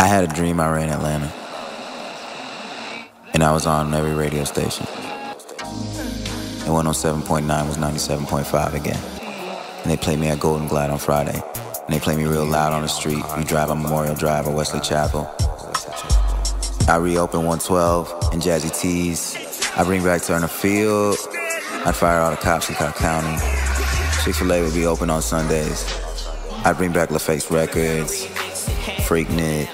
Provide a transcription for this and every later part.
I had a dream I ran Atlanta. And I was on every radio station. And 107.9 was 97.5 again. And they played me at Golden Glide on Friday. And they played me real loud on the street. We drive on Memorial Drive or Wesley Chapel. I reopen 112 and Jazzy T's. I bring back Turner Field. I'd fire all the cops in Cobb County. Chick-fil-A would be open on Sundays. I'd bring back LaFace Records, Freaknik,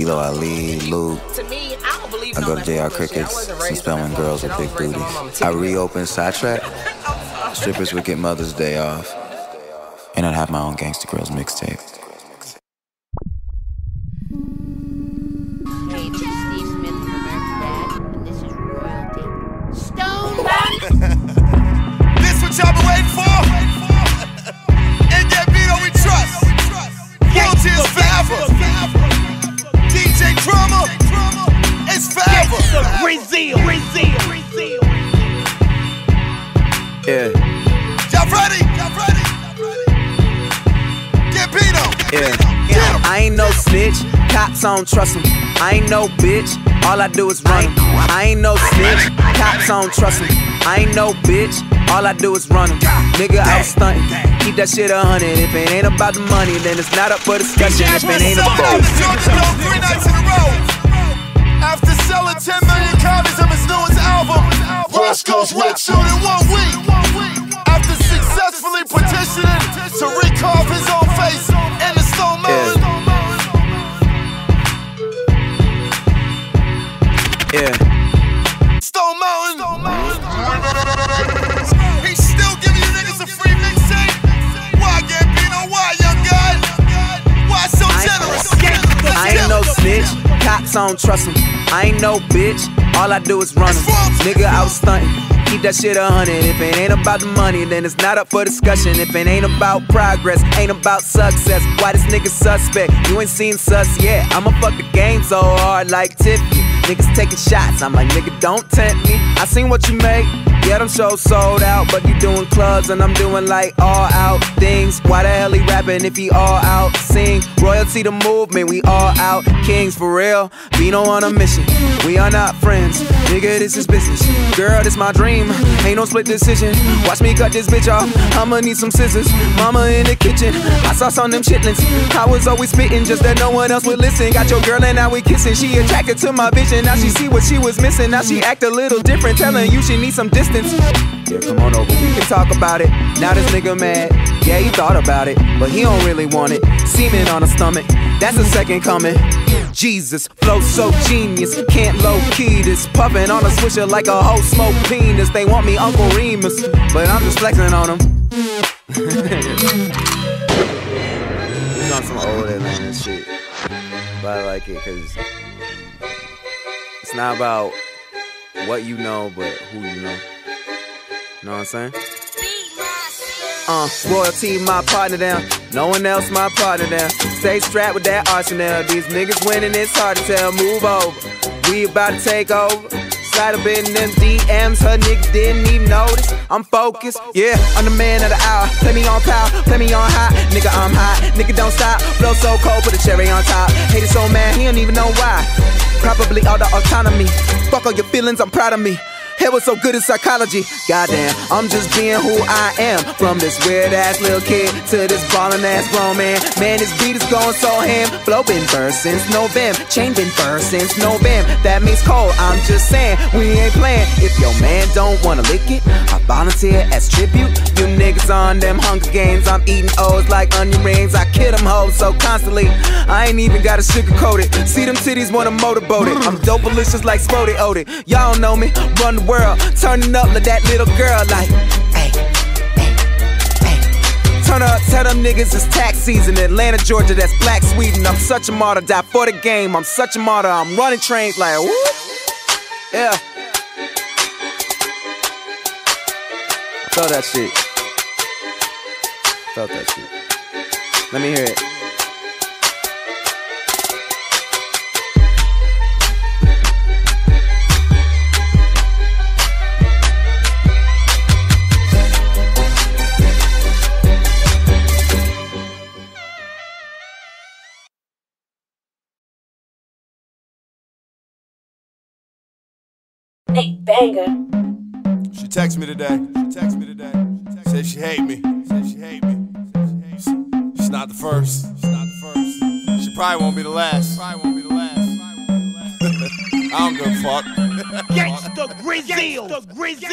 Kilo Ali, Luke. I go to JR Crickets, some Spelman girls with big booties. I reopen Sidetrack. Strippers would get Mother's Day off. And I'd have my own Gangsta Girls mixtape. Forever. Brazil, Brazil, Brazil. Yeah, Y'all ready? Y'all ready? Get Vito. yeah. Get 'em. I ain't no snitch, cops don't trust 'em. I ain't no bitch, all I do is run 'em. I ain't no snitch, cops don't trust 'em. I ain't no bitch, all I do is run 'em. Nigga, I was stunting. Keep that shit a hundred. If it ain't about the money, then it's not up for discussion. If it ain't Sold out selling 10 million copies of his newest album, in one week. After successfully petitioning to recarve his own face in the Stone Mountain. Yeah. Stone Mountain. He's still giving you niggas a free mixtape. Why Gambino? Why young guy? Why so generous? I ain't no it. snitch, cops don't trust 'em. I ain't no bitch, all I do is run. Nigga, I was stunting. Keep that shit a hundred. If it ain't about the money, then it's not up for discussion. If it ain't about progress, ain't about success. Why this nigga suspect? You ain't seen sus yet. I'ma fuck the game so hard like Tiffany. Niggas taking shots. I'm like, nigga, don't tempt me. I seen what you make. Yeah, them shows sold out, but you doing clubs and I'm doing like all out things. Why the hell he rapping if he all out? Sing royalty the movement, we all out kings for real. Bino on a mission, we are not friends. Nigga, this is business. Girl, this my dream. Ain't no split decision. Watch me cut this bitch off. I'ma need some scissors. Mama in the kitchen, I saw some them chitlins. I was always spitting just that no one else would listen. Got your girl and now we kissing. She attracted to my vision. Now she see what she was missing. Now she act a little different, telling you she need some distance. Yeah, come on over, we can talk about it. Now this nigga mad. Yeah, he thought about it, but he don't really want it. Semen on his stomach, that's a second coming. Jesus, flow so genius, can't low key this. Puffin' on a swisher like a whole smoke penis. They want me Uncle Remus, but I'm just flexing on them. On some old Atlanta shit. But I like it because it's not about what you know, but who you know. Know what I'm saying? Uh, royalty, my partner down. No one else, my partner down. Stay strapped with that arsenal. These niggas winning, it's hard to tell. Move over. We about to take over. Slide up in them DMs, her niggas didn't even notice. I'm focused, yeah, I'm the man of the hour. Play me on power, play me on hot. Nigga, I'm hot, nigga, don't stop. Blow so cold, put a cherry on top. Hate it so mad, he don't even know why. Probably all the autonomy. Fuck all your feelings, I'm proud of me. Head was so good at psychology. Goddamn, I'm just being who I am. From this weird ass little kid to this ballin' ass grown man. Man, this beat is going so ham. Flow been burst since November. Chain been burst since November. That means cold. I'm just saying, we ain't playing. If your man don't wanna lick it, I volunteer as tribute. You niggas on them Hunger Games. I'm eating O's like onion rings. I kill them hoes so constantly. I ain't even gotta sugarcoat it. See them titties wanna motorboat it. I'm dope delicious like Spody Odie. Y'all know me, run the world, turning up like that little girl, like, hey, hey, hey. Turn up, tell them niggas it's tax season. Atlanta, Georgia, that's black Sweden. I'm such a martyr, die for the game. I'm such a martyr, I'm running trains like, whoop. Yeah. Felt that shit. Felt that shit. Let me hear it. Banger. She texted me today. She texted me today. Said she hate me. Said she hate me. She's not the first. She's not the first. She probably won't be the last. Probably won't be the last. I don't give a fuck. Gangsta Grizzle. Gangsta Grizzle.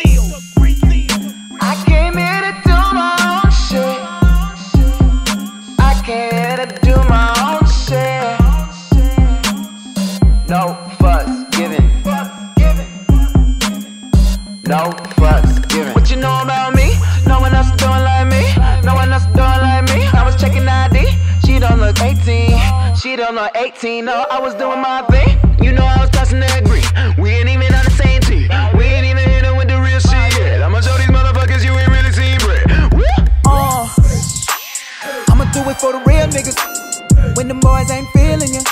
I came here to do my own shit. What you know about me? No one else doing like me. No one else doing like me. I was checking ID. She don't look 18. She don't look 18. No, I was doing my thing. You know I was crossing that green. We ain't even on the same team. We ain't even hitting with the real shit yet. I'ma show these motherfuckers you ain't really seen bread. Uh, I'ma do it for the real niggas. When them boys ain't feeling you.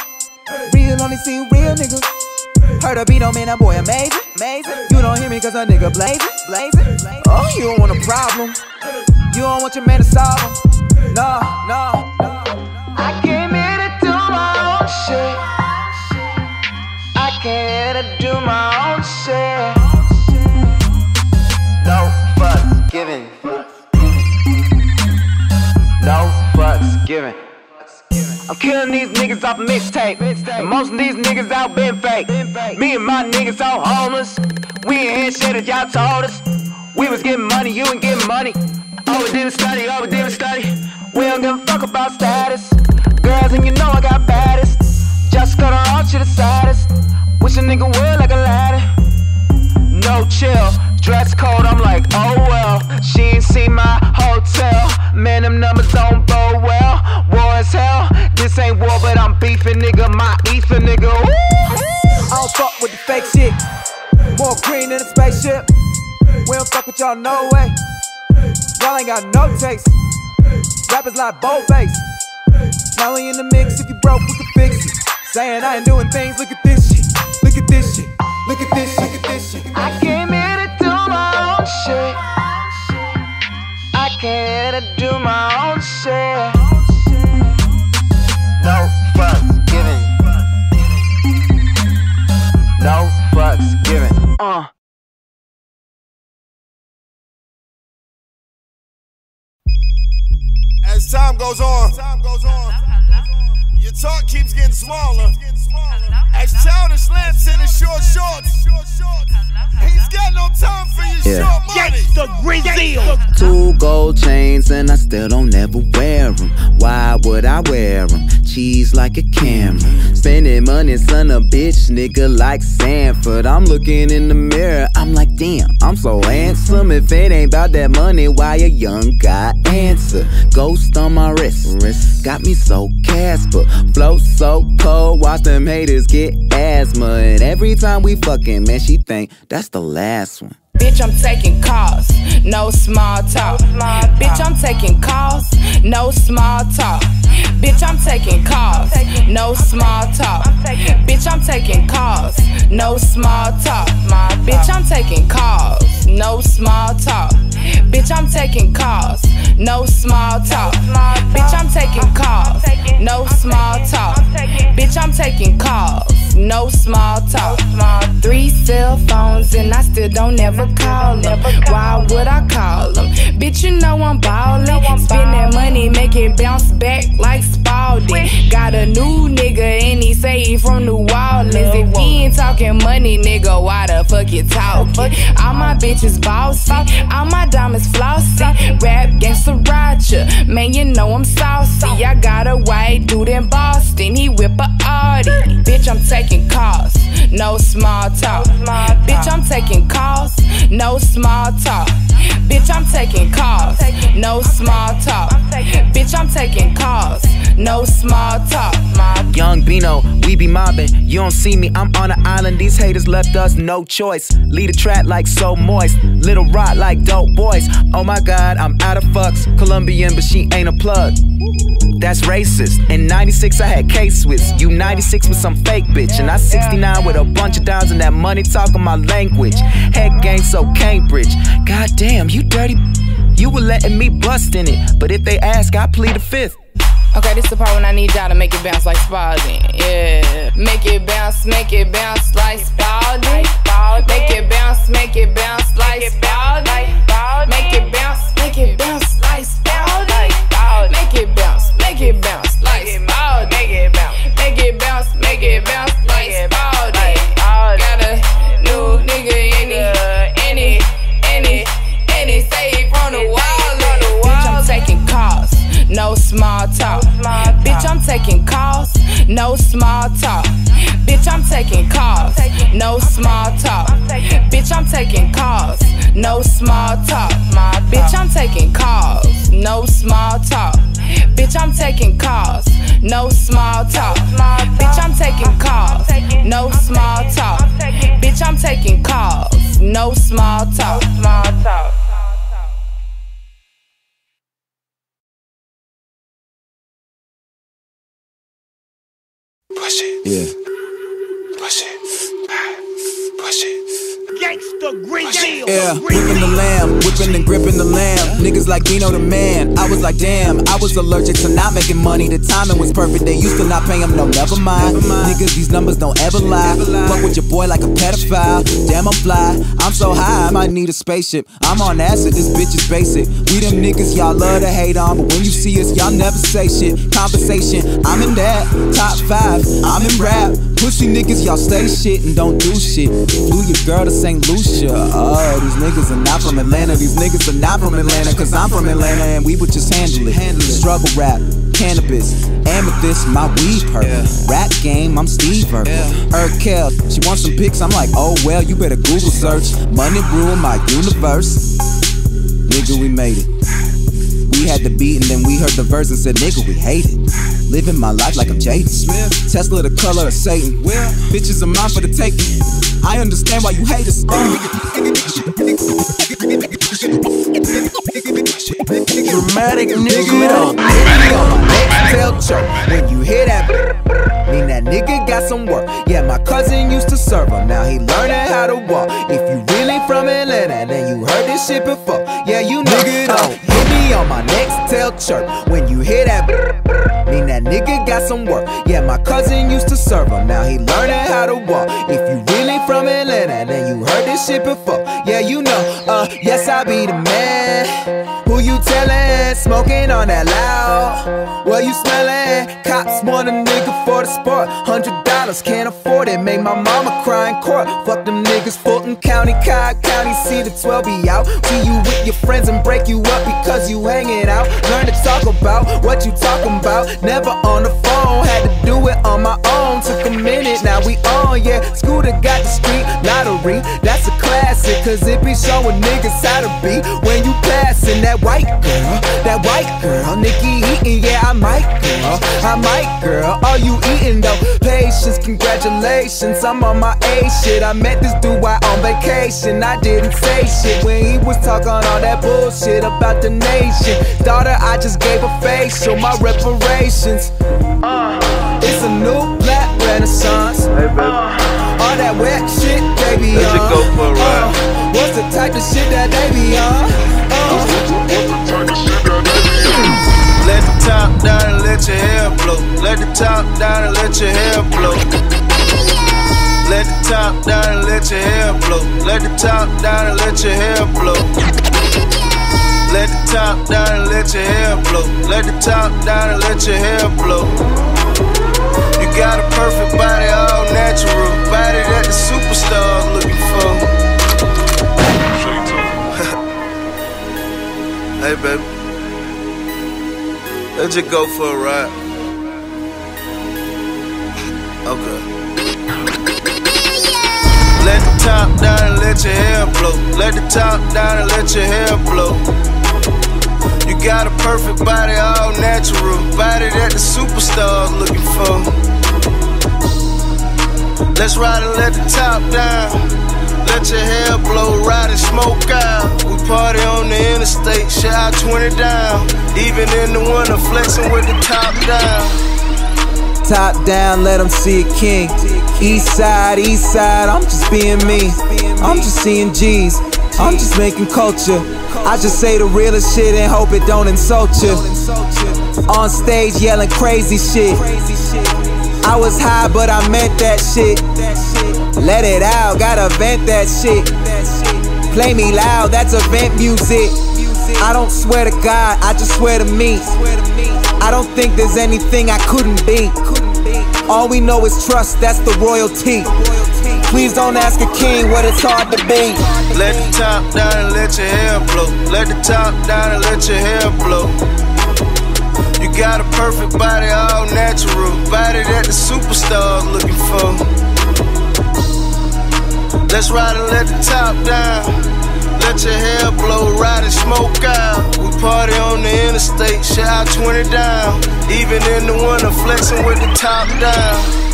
Real only see real niggas. Heard a beat on man, that boy amazing, amazing. You don't hear me cause a nigga blazing, blazing. Oh, you don't want a problem. You don't want your man to solve them. No, no, niggas off a mixtape. Most of these niggas out been fake. Me and my niggas all homeless. We ain't hear shit that y'all told us. We was getting money, you ain't getting money. We didn't study, we didn't study. We don't give a fuck about status. Girls, and you know I got baddest. Just got her all, she the saddest. Wish a nigga would like a ladder. No chill, dress code, I'm like, oh well. She ain't seen my hotel. Man, them numbers don't bode well. War as hell. This ain't war, but I'm beefing, nigga. My ether, nigga. Ooh. I don't fuck with the fake shit. More green than a spaceship. We don't fuck with y'all, no way. Y'all ain't got no taste. Rappers like boldface. Now in the mix. If you broke, we can fix it. Saying I ain't doing things. Look at this shit. Look at this shit. Look at this. Look at this shit. I came here to do my own shit. I came here to do my own shit. Time goes on. Time goes on talk keeps getting smaller. As Childish Lambs in his short shorts, he's got no time for your Yeah. short money. Gangsta Grizzle. Two gold chains and I still don't ever wear them. Why would I wear them? Cheese like a camera. Spending money, son of a bitch, nigga like Sanford. I'm looking in the mirror, I'm like, damn, I'm so handsome. If it ain't about that money, why a young guy answer? Ghost on my wrist, wrist got me so Casper. Flow so cold, watch them haters get asthma. And every time we fucking, man, she think that's the last one. Bitch, I'm taking calls, no small talk. Bitch, I'm taking calls, no small talk. Bitch, I'm taking calls, no small talk. Bitch, I'm taking calls, no small talk. Bitch, I'm taking calls, no small talk. Bitch, I'm taking calls, no small talk. Bitch, I'm taking calls, no small talk. Bitch, I'm taking calls, no small talk. Three cell phones and I still don't ever call them. Why would I call them? Bitch, you know I'm ballin'. Spend that money, make it bounce back like Spalding. Got a new nigga and he say he from New Orleans. If he ain't talking money, nigga, why the fuck you talking? All my bitches bossy, all my diamonds flossy. Rap gangsta Roger, man, you know I'm saucy. I got a white dude in Boston, he whip a Audi. Bitch, I'm taking calls, no small talk. Bitch, I'm taking calls, no small talk. Bitch, I'm taking calls, no small talk. Bitch, I'm taking calls, no small talk. Young Bino, we be mobbing. You don't see me, I'm on an island. These haters left us no choice. Lead a track like so moist. Little rot like dope boys. Oh my god, I'm out of fucks. Colombian, but she ain't a plug. That's racist. In 96, I had K Swiss. You 96 with some fake bitch. And I 69 with a bunch of dimes and that money talking my language. Head gang, so Cambridge. God damn, you dirty. You were letting me bust in it. But if they ask, I plead the fifth. Okay, this is the part when I need y'all to make it bounce like Spalding. Yeah. Make it bounce, make it bounce like Spalding. Make it bounce, make it bounce, slice Baldy. Make it bounce, make it bounce, slice Baldy. Make it bounce, make it bounce, slice Baldy. Make it bounce, make it bounce, slice Baldy. Taking calls, no small talk. Bitch, I'm taking calls, no small talk. Bitch, I'm taking calls, no small talk. Bitch, I'm taking calls, no small talk. Bitch, I'm taking calls, no small talk. Bitch, I'm taking calls, no small talk. Bitch, I'm taking calls, no small talk. Small talk. Push it. Yeah. Gangsta Grizzle. Yeah, whipping the lamb, whipping and gripping the lamb. Niggas like Dino the man. I was like, damn, I was allergic to not making money. The timing was perfect. They used to not pay him, no, never mind. Niggas, these numbers don't ever lie. Fuck with your boy like a pedophile. Damn, I'm fly. I'm so high, I might need a spaceship. I'm on acid, this bitch is basic. We them niggas y'all love to hate on, but when you see us, y'all never say shit. Conversation, I'm in that. Top five, I'm in rap. Pussy niggas, y'all stay shit and don't do shit. Flew your girl to St. Lucia. Oh, these niggas are not from Atlanta. These niggas are not from Atlanta, cause I'm from Atlanta and we would just handle it. Struggle rap, cannabis, amethyst, my weed purple. Rap game, I'm Steve Urkel. Urkel, she wants some pics, I'm like, oh well, you better Google search. Money rule my universe. Nigga, we made it. We had the beat and then we heard the verse and said, nigga, we hate it. Living my life like I'm Jaden Smith. Tesla, the color of Satan. Well, bitches are mine for the taking. I understand why you hate us. Dramatic nigga. on my Nextel choke. When you hear that, mean that nigga got some work. Yeah, my cousin used to serve him. Now he learning how to walk. If you really from Atlanta, then you heard this shit before. Yeah, you know. Nigga, on my Nextel chirp. When you hear that, mean that nigga got some work. Yeah, my cousin used to serve him. Now he learning how to walk. If you really from Atlanta, then you heard this shit before. Yeah, you know. Uh, yes, I be the man. Tellin'? Smoking on that loud. What you smellin'? Cops want a nigga for the sport. Hundred dollars, can't afford it. Make my mama cry in court. Fuck them niggas, Fulton County, Cobb County. See the 12 be out. See you with your friends and break you up because you hanging out. Learn to talk about what you talking about. Never on the phone, had to do it on my own. Took a minute, now we on, yeah. Scooter got the street lottery. That's a classic, cause it be showing niggas how to be when you passing that white girl. That white girl, Nikki eating, yeah, I might girl. I might girl, all you eating though. Patience, congratulations, I'm on my A shit. I met this dude while on vacation. I didn't say shit when he was talking all that bullshit about the nation. Daughter, I just gave a facial, my reparations. Uh, it's a new black renaissance. Hey, baby. All that wet shit, baby. Let you uh, go for a ride. uh, what's the type of shit that they be on? Uh, Let the top down and let your hair blow. Let the top down and let your hair blow. Let the top down and let your hair blow. Let the top down and let your hair blow. Let the top down and let your hair blow. Let the top down and let your hair blow. Got a perfect body, all natural. Body that the superstars looking for. hey, baby. Let's just go for a ride. Okay. Let the top down and let your hair blow. Let the top down and let your hair blow. You got a perfect body, all natural. Body that the superstars looking for. Let's ride and let the top down. Let your hair blow, ride and smoke out. We party on the interstate, shout 20 down. Even in the winter, flexing with the top down. Top down, let them see a king. East side, east side, I'm just being me. I'm just seeing G's. I'm just making culture. I just say the realest shit and hope it don't insult you. On stage yelling crazy shit. I was high, but I meant that shit. Let it out, gotta vent that shit. Play me loud, that's event music. I don't swear to God, I just swear to me. I don't think there's anything I couldn't be. All we know is trust, that's the royalty. Please don't ask a king what it's hard to be. Let the top down and let your hair blow. Let the top down and let your hair blow. Got a perfect body, all natural. Body that the superstars looking for. Let's ride and let the top down. Let your hair blow, ride and smoke out. We party on the interstate, shout 20 down. Even in the winter, flexing with the top down.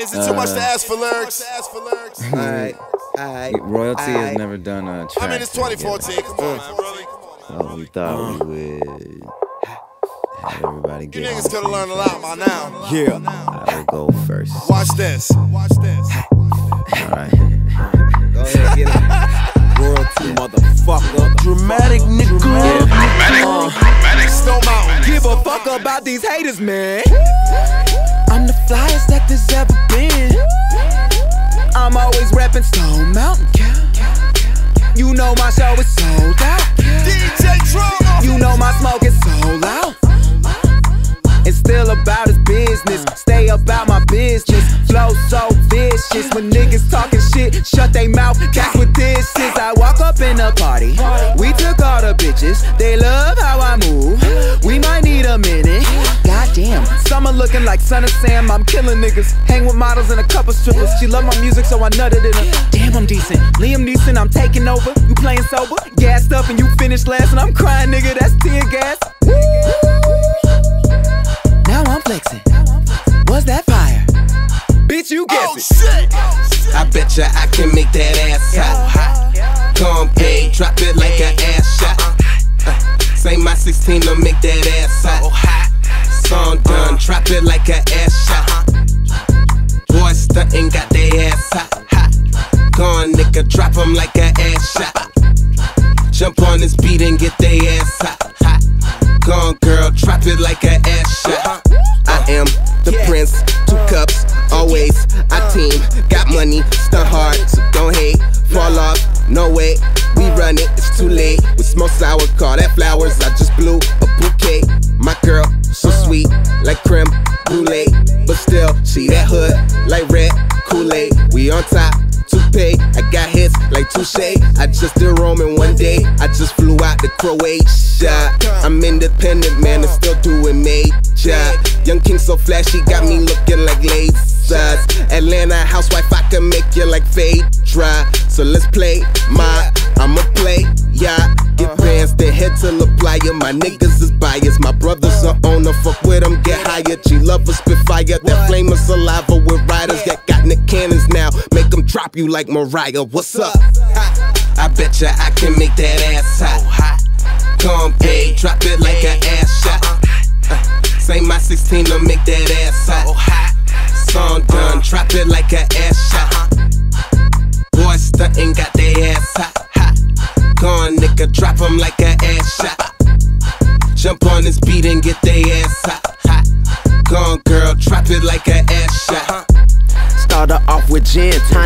Is it too much to uh, ask for lyrics? Alright, alright. Royalty has never done a track. I mean, it's 2014. Come on, man, really. So we thought we uh. would have everybody You niggas on could have learned a lot by now. Yeah. I will go first. Watch this. Watch this. Alright. Go ahead, get it. Royalty, motherfucker. Dramatic nigga. Stone Mountain. Give a fuck about these haters, man. I'm the flyest that there's ever been. I'm always rapping Stone Mountain. You know my show is sold out. DJ Drama. You know my smoke is so loud. It's still about his business. Stay about my business. Flow so vicious. When niggas talking shit, shut they mouth. That's what this is. I walk up in a party. We took all the bitches. They love Goddamn. Summer looking like Son of Sam. I'm killing niggas. Hang with models and a couple strippers. She love my music, so I nutted in her. Damn, I'm decent. Liam Neeson, I'm taking over. You playing sober? Gassed up and you finished last, and I'm crying, nigga. That's tear gas. Now I'm flexing. Was that fire? Bitch, you guess Oh it. shit. I bet ya I can make that ass hot. Come pay, drop it like an ass shot. Uh, say my 16 to make that ass hot. Song done, drop it like an ass shot. Boys stuntin' got their ass hot. hot. Gone nigga, drop 'em like an ass shot. Jump on this beat and get their ass hot. hot. Gone girl, drop it like an ass shot. I am the prince, two uh, cups, always. I uh. team, got money, stunt hard, so don't hate. Fall off, no way, we uh. run it, it's too late. We smoke sour, call that flowers, I just blew a bouquet. My girl, sweet, like creme brulee. But still, she that hood, like red Kool-Aid. We on top, toupee, I got hits like touche. I just did Rome in one day, I just flew out to Croatia. I'm independent, man, and still doing major. Young king so flashy, got me looking like lasers. Atlanta housewife, I can make you like Phaedra. So let's play my, I'ma play, yeah. Get bands, then head to La Playa. My niggas is biased, my brothers are on the fuck with them, get hired. G lovers spit fire, that flame of saliva with riders that got Nick cannons now. Make them drop you like Mariah, what's up? I bet ya I can make that ass hot. Come pay, drop it like an ass shot. Uh, say my 16 to make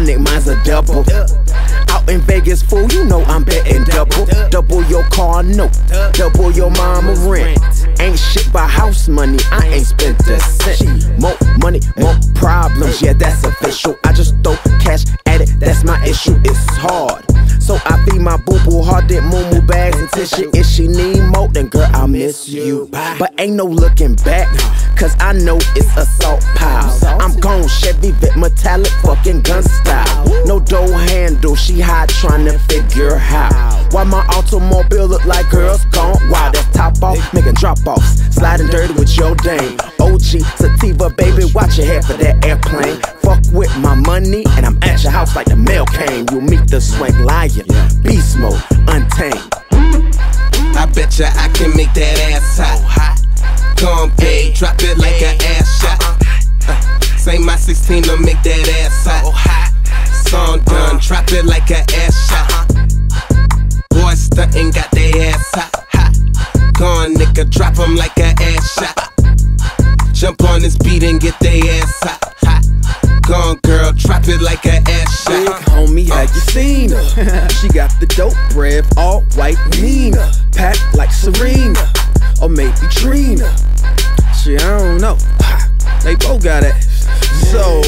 tonic, mine's a double. Out in Vegas, fool, you know I'm betting double. Double your car note, double your mama rent. Ain't shit but house money, I ain't spent a cent. More money, more problems, yeah, that's official. I just throw cash at it, that's my issue, it's hard. So I feed my boo boo hard dip moo moo bags and tissue. If she need more, then girl, I'll miss you. But ain't no looking back, cause I know it's assault pile. I'm gone, Chevy Vet metallic fucking gun style. No door handle, she high trying to figure how. Why my automobile look like girls gone wild? That top off, making drop offs, sliding dirty with your dame. OG sativa, baby, watch your head for that airplane. Fuck with my money, and I'm at your house like the mail came. You meet the swank lion, beast mode, untamed. I bet ya I can make that ass hot. Come pay, drop it like an ass shot. Uh, say my 16 to make that ass hot. Song done, drop it like an ass shot. Boys stuntin', got their ass hot. hot. Gone, nigga, drop 'em like an ass shot. Jump on this beat and get their ass hot. hot. Gone, girl, drop it like an ass Big shot. homie, have you seen her? she got the dope breath, all white Nina. Packed like Serena, or maybe Trina. Shit, I don't know. They both got it. So,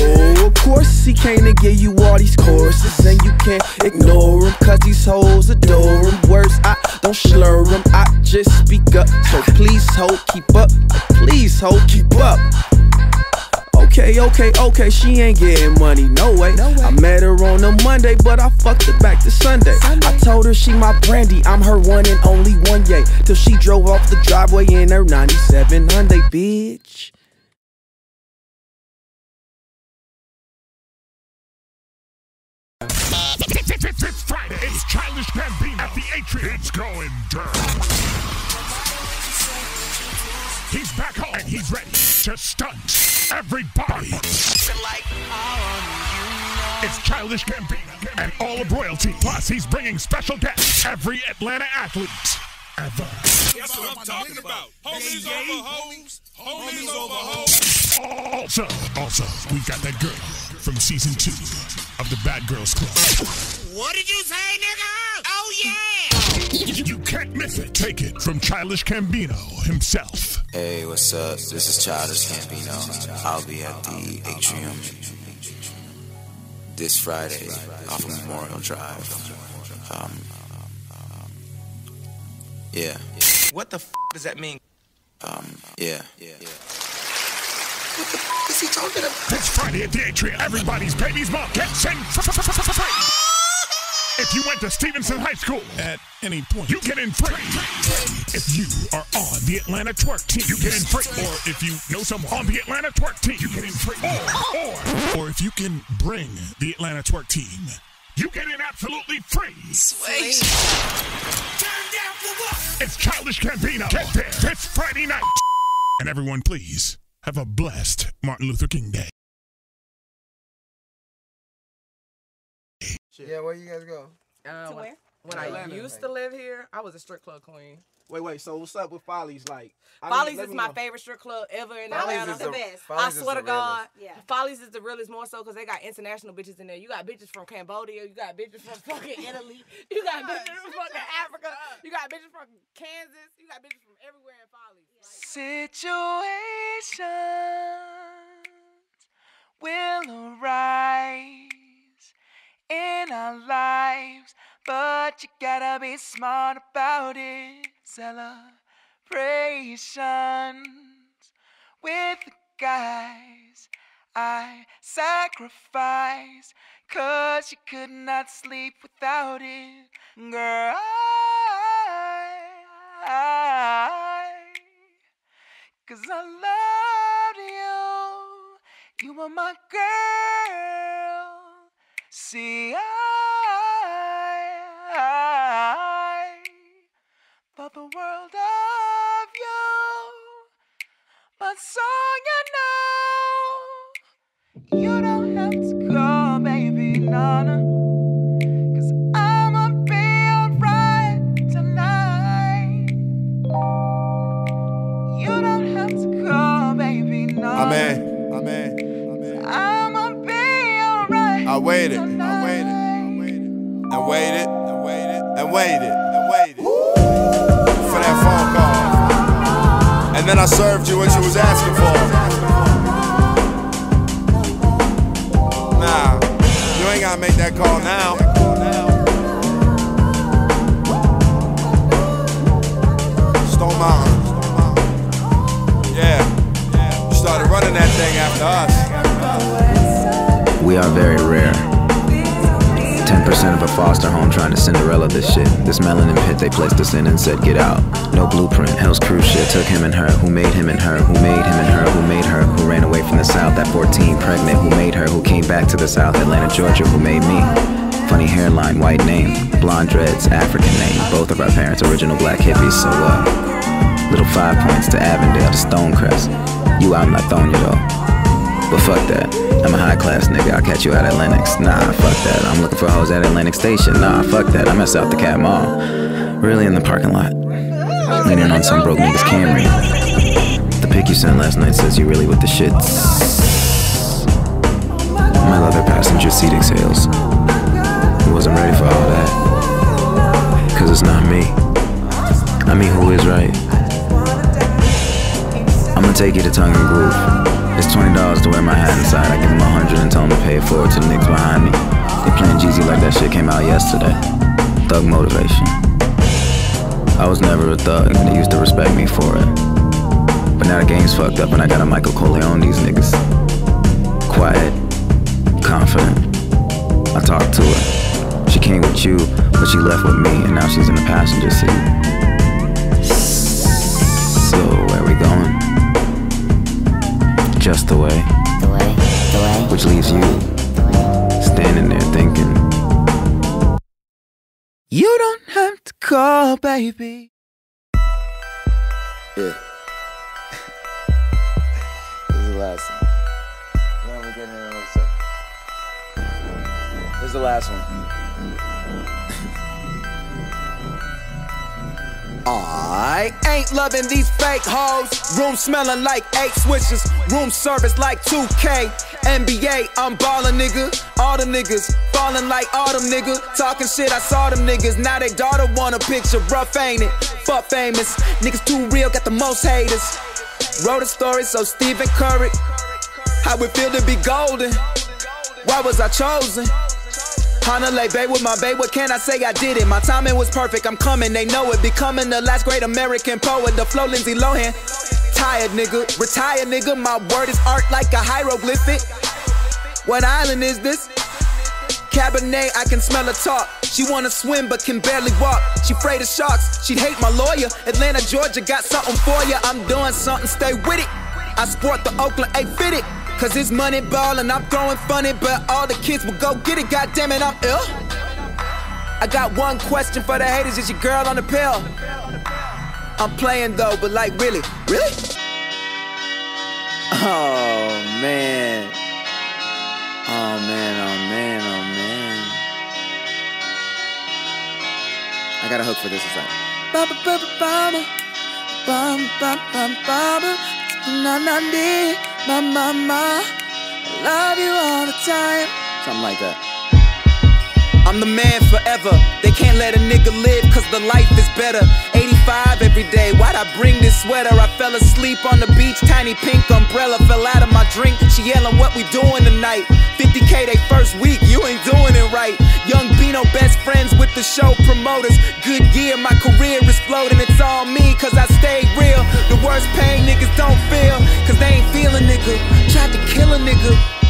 of course, he came to give you all these courses, and you can't ignore him, cause these hoes adore him. Words, I don't slur them, I just speak up. So please, ho, keep up. Please, ho, keep up. Okay, okay, okay, she ain't getting money, no way. no I met her on a Monday, but I fucked her back to Sunday. I told her she my brandy, I'm her one and only one, yay. Till she drove off the driveway in her 97 Hyundai, bitch. It's Friday. It's Childish Gambino at the Atrium. It's going down. He's back home and he's ready to stunt everybody. It's Childish Gambino and all of royalty. Plus, he's bringing special guests, every Atlanta athlete ever. That's what I'm talking about. Homies over hoes. Homies over hoes. Also, also, we've got that girl from season two of the Bad Girls Club. What did you say, nigga? Oh, yeah. You, you can't miss it. Take it from Childish Gambino himself. Hey, what's up? This is Childish Gambino. I'll be at the Atrium this Friday off of Memorial Drive. Um, yeah, What the f does that mean? um, yeah, yeah. What the f is he talking about? This Friday at the Atrium, everybody's baby's mom gets in for free. If you went to Stephenson High School at any point, you get in free. If you are on the Atlanta Twerk team, you get in free. Or if you know someone on the Atlanta Twerk team, you get in free. Or, or, or if you can bring the Atlanta Twerk team, you get in absolutely free. Sweet. It's Childish Gambino. Get there this Friday night. And everyone, please have a blessed Martin Luther King Day. Yeah, where you guys go? Uh, To when, where? when I used to live here, I was a strip club queen. Wait, wait. So what's up with Follies? Like, I Follies let is my know. favorite strip club ever in Follies Atlanta. is the best. I Follies is swear the to God, realest. yeah. Follies is the realest more so because they got international bitches in there. You got bitches from Cambodia, you got bitches from fucking Italy, you got bitches from fucking Africa, you got bitches from Kansas, you got bitches from everywhere in Follies. Situations will arise in our lives, but you gotta be smart about it. Celebrations with the guys I sacrificed, cause you could not sleep without it. Girl, I, Cause I loved you. You were my girl. See, I, I thought the world of you. But so you know, you don't waited. I waited. I waited. And waited. And waited. And waited. And waited. For that phone call. And then I served you what you was asking for. Nah. You ain't gotta make that call now. Stone Mountain. Yeah. You started running that thing after us. We are very rare. 10% of a foster home trying to Cinderella this shit. This melanin pit they placed us in and said, get out. No blueprint. Hell's cruise shit took him and her. Who made him and her? Who made him and her? Who made her? Who ran away from the South at 14, pregnant? Who made her? Who came back to the South? Atlanta, Georgia. Who made me? Funny hairline, white name. Blonde dreads, African name. Both of our parents original black hippies, so what? Little five points to Avondale to Stonecrest. You out in Lithonia though. But fuck that. I'm a high class nigga. I'll catch you out at Lenox. Nah, fuck that. I'm looking for hoes at Atlantic Station. Nah, fuck that. I'm at South DeKalb Mall. Really in the parking lot. Leaning on some broke nigga's Camry. The pic you sent last night says you really with the shits. My leather passenger seat exhales. Wasn't ready for all that. Cause it's not me. I mean, who is right? Take you to tongue and groove. It's twenty dollars to wear my hat inside. I give them a hundred and tell them to pay it forward to the niggas behind me. They playing Jeezy like that shit came out yesterday. Thug motivation. I was never a thug, and they used to respect me for it. But now the game's fucked up, and I got a Michael Corleone these niggas. Quiet, confident. I talked to her. She came with you, but she left with me, and now she's in the passenger seat. Call, baby. Yeah. this is the last one. Yeah, we get in. This is the last one. I ain't loving these fake hoes. Room smelling like eight switches. Room service like 2K. NBA, I'm ballin', nigga. All them niggas falling like autumn, nigga. Talking shit, I saw them niggas. Now they daughter want a picture. Rough, ain't it? Fuck famous. Niggas too real, got the most haters. Wrote a story so Stephen Curry. How it feel to be golden? Why was I chosen? Honolulu Bay with my babe, what can I say? I did it. My timing was perfect, I'm coming, they know it. Becoming the last great American poet, the flow Lindsay Lohan. Tired nigga, retired nigga, my word is art like a hieroglyphic. What island is this? Cabernet, I can smell her talk. She wanna swim but can barely walk. She afraid of sharks, she'd hate my lawyer. Atlanta, Georgia, got something for ya. I'm doing something, stay with it. I sport the Oakland 850. Cause it's money ball and I'm throwing funny, but all the kids will go get it. God damn it, I'm ill. I got one question for the haters: Is your girl on the pill? I'm playing though, but like really, really? Oh man. Oh man, oh man, oh man. I got a hook for this aside. Ba ma ma ma love you all the time. Something like that. I'm the man forever. They can't let a nigga live cause the life is better. 85 every day. Why'd I bring this sweater? I fell asleep on the beach. Tiny pink umbrella fell out of my drink. She yelling, What we doing tonight? 50k they first week. You ain't doing it right. Young Bino, best friends with the show promoters. Good year, my career is floating. It's all me cause I. The worst pain niggas don't feel cause they ain't feeling nigga. Tried to kill a nigga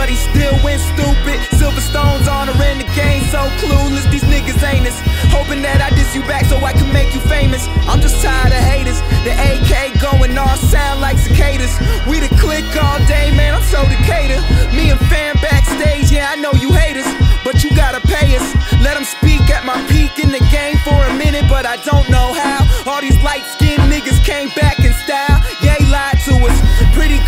but he still went stupid. Silver stones on her in the game, so clueless. These niggas ain't us. Hoping that I diss you back so I can make you famous. I'm just tired of haters. The AK going off sound like cicadas. We the click all day, man. I'm so Decatur. Me and fam backstage, yeah, I know you haters, but you gotta pay us. Let them speak at my peak in the game for a minute, but I don't know how. All these light skinned niggas came back in style.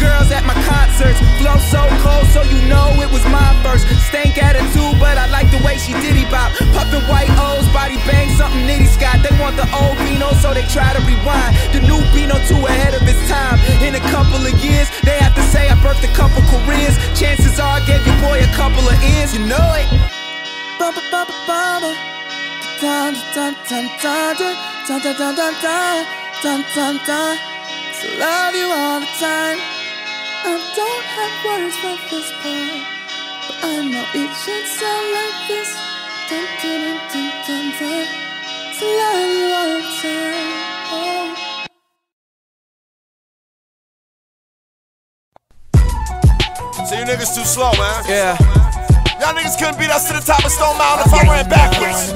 Girls at my concerts. Flow so cold, so you know it was my first. Stank attitude, but I like the way she diddy bop. Puffin' white O's, body bang, something nitty Scott. They want the old Bino, so they try to rewind. The new Bino too ahead of its time. In a couple of years, they have to say I birthed a couple careers. Chances are I gave your boy a couple of ears, you know it. Ba ba ba ba ba ba. Dun dun dun dun dun dun dun dun dun dun dun dun dun. To love you all the time. I don't have words for this part, but I know it should sound like this. Dun dun dun dun dun dun. To love you all the time. Oh. So you niggas too slow, man. Yeah. Y'all niggas couldn't beat us to the top of Stone Mountain if I ran backwards.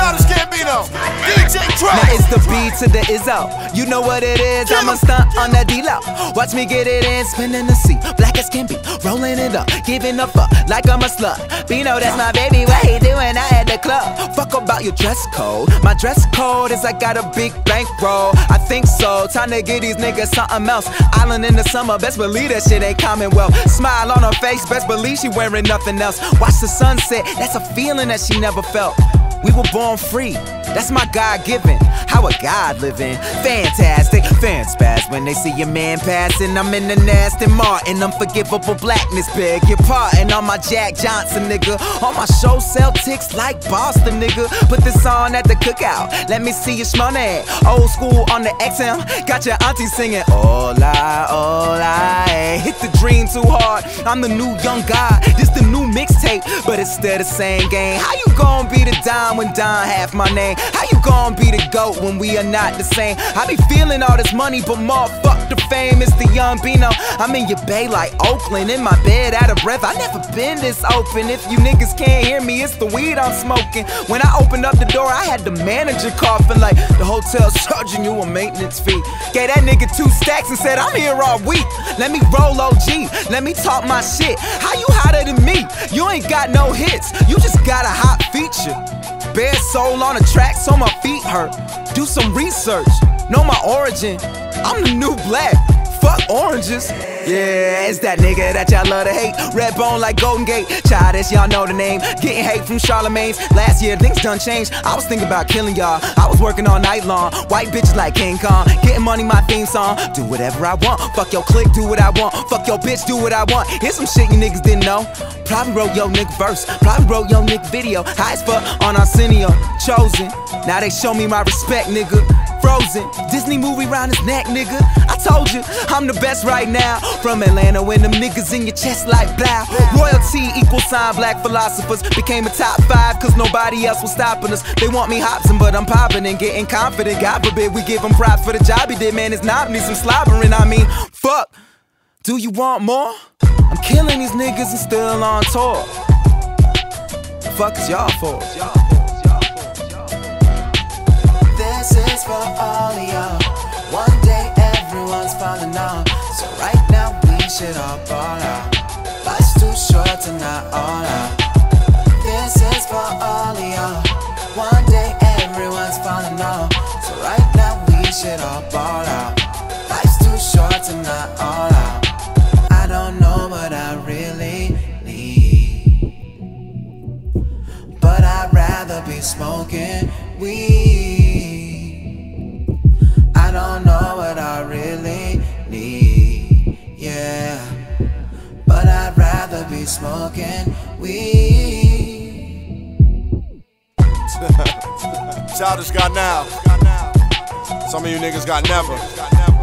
Childish Gambino, DJ. Now it's the B to the Izzo. You know what it is. I'm a stunt on that D-Lo. Watch me get it in, spinning the C. Black as can be, rolling it up, giving a fuck like I'm a slut. Bino, that's my baby. What he doing out at the club? Fuck about your dress code. My dress code is I got a big bankroll. I think so. Time to give these niggas something else. Island in the summer, best believe that shit ain't Commonwealth. Smile on her face, best believe she wearing nothing else. Watch the sunset, that's a feeling that she never felt. We were born free, that's my God given. How a God living? Fantastic, fans pass when they see your man passing. I'm in the Aston Martin, unforgivable blackness, beg your pardon. On my Jack Johnson, nigga. On my show, sell ticks like Boston, nigga. Put this on at the cookout, let me see your money. Old school on the XM, got your auntie singing, Hola, hola. Eh. Hit the dream too hard, I'm the new young guy. This the new mixtape, but it's still the same game. How you gon' be the dime when dime half my name? How you gon' be the goat when we are not the same? I be feeling all this money, but motherfuck the fame. It's the young Bino. I'm in your bay like Oakland, in my bed out of breath. I never been this open. If you niggas can't hear me, it's the weed I'm smoking. When I opened up the door, I had the manager coughing like the hotel charging you a maintenance fee. Gave that nigga two stacks and said, I'm here all week. Let me roll OG, let me talk my shit. How you hotter than me? You ain't got no hits, you just got a. Bare soul on the track, so my feet hurt. Do some research, know my origin. I'm the new black. Fuck oranges. Yeah, it's that nigga that y'all love to hate. Red bone like Golden Gate. Childish, y'all know the name. Getting hate from Charlamagne's. Last year, things done changed. I was thinking about killing y'all. I was working all night long. White bitches like King Kong. Getting money, my theme song. Do whatever I want. Fuck your clique, do what I want. Fuck your bitch, do what I want. Here's some shit you niggas didn't know. Probably wrote your nigga verse. Probably wrote your nigga video. High as fuck on Arsenio. Chosen. Now they show me my respect, nigga. Frozen. Disney movie round his neck, nigga. I told you, I'm the best right now. From Atlanta, when them niggas in your chest like blow. Royalty equal sign, black philosophers. Became a top five, cause nobody else was stopping us. They want me hopsin', but I'm popping and getting confident. God forbid we give him props for the job he did, man. It's not me some slobbering. I mean, fuck. Do you want more? I'm killing these niggas and still on tour. The fuck is y'all for? Childish got now. Some of you niggas got never.